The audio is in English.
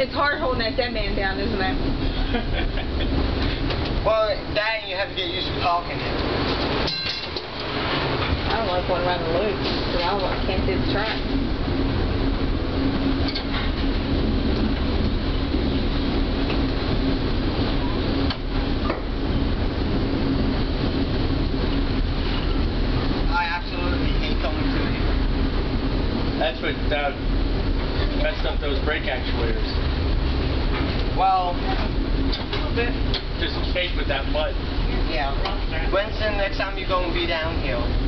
It's hard holding that dead man down, isn't it? Well, that and you have to get used to talking. I don't like going around the loop, I don't like, can't see the track. I absolutely hate coming through here. That's what uh, messed up those brake actuators. Well, a little bit. Just cake with that mud. Yeah. When's the next time you're going to be down here?